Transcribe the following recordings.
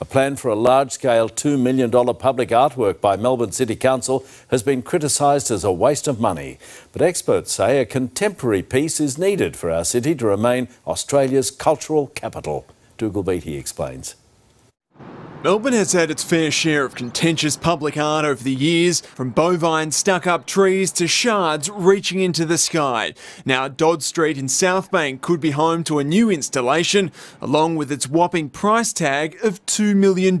A plan for a large scale $2 million public artwork by Melbourne City Council has been criticised as a waste of money. But experts say a contemporary piece is needed for our city to remain Australia's cultural capital. Dougal Beattie explains. Melbourne has had its fair share of contentious public art over the years, from bovine stuck up trees to shards reaching into the sky. Now, Dodd Street in Southbank could be home to a new installation, along with its whopping price tag of $2 million.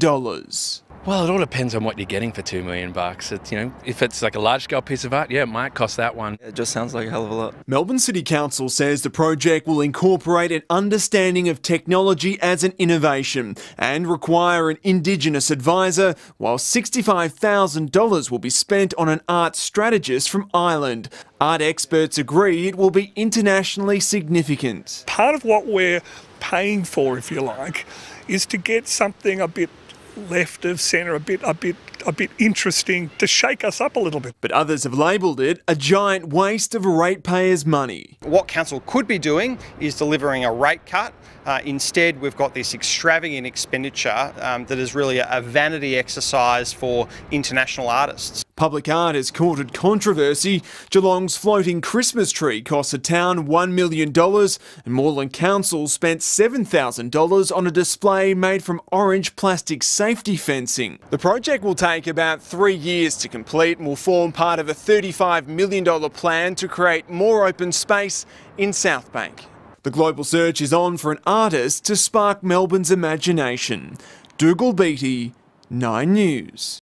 Well, it all depends on what you're getting for two million bucks. It's, you know, if it's like a large scale piece of art, yeah, it might cost that one. It just sounds like a hell of a lot. Melbourne City Council says the project will incorporate an understanding of technology as an innovation and require an Indigenous advisor, while $65,000 will be spent on an art strategist from Ireland. Art experts agree it will be internationally significant. Part of what we're paying for, if you like, is to get something a bit left of centre, a bit, a bit, a bit interesting to shake us up a little bit. But others have labelled it a giant waste of ratepayers' money. What council could be doing is delivering a rate cut. Uh, instead, we've got this extravagant expenditure um, that is really a, a vanity exercise for international artists. Public art has courted controversy. Geelong's floating Christmas tree cost the town $1 million, and Moreland Council spent $7,000 on a display made from orange plastic safety fencing. The project will take about three years to complete and will form part of a $35 million plan to create more open space in Southbank. The global search is on for an artist to spark Melbourne's imagination. Dougal Beattie, 9 News.